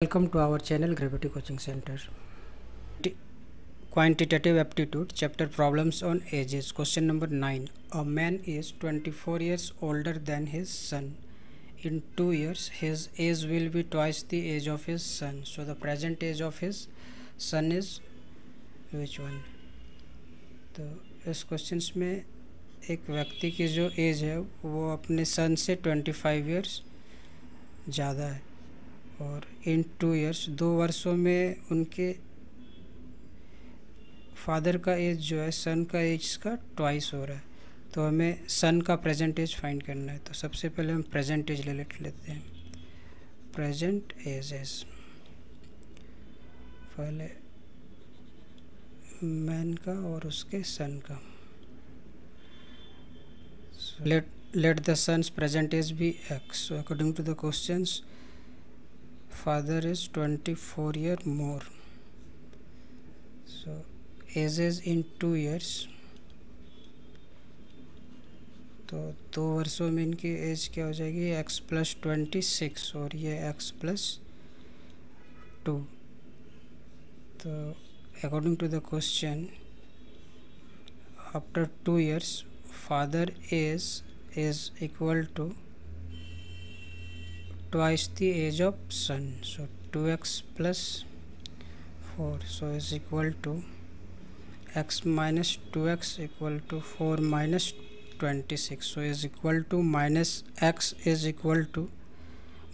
Welcome to our channel Gravity Coaching Center. Quantitative Aptitude Chapter Problems on Ages Question number 9 A man is 24 years older than his son. In 2 years his age will be twice the age of his son. So the present age of his son is which one? तो इस question में एक व्यक्ति की जो as है वो अपने सन से 25 ईयर्स ज़्यादा है और इन टू इयर्स दो वर्षों में उनके फादर का एज जो है सन का एज का ट्वाइस हो रहा है। तो हमें सन का प्रेजेंट एज फाइंड करना है। तो सबसे पहले हम प्रेजेंट एज ले लेते हैं। प्रेजेंट एज एज पहले मैन का और उसके सन का। Let let the son's present age be x according to the questions father is 24 year more. So age is in two years. तो दो वर्षों में इनकी एज क्या हो जाएगी? एक्स प्लस ट्वेंटी सिक्स और ये एक्स प्लस टू तो according to the question after two years father age is equal to twice the age of sun. So 2x plus 4 so is equal to x minus 2x equal to 4 minus 26 so is equal to minus x is equal to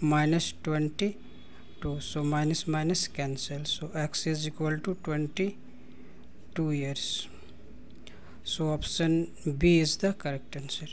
minus 22 so minus minus cancel. So x is equal to 22 years. So option b is the correct answer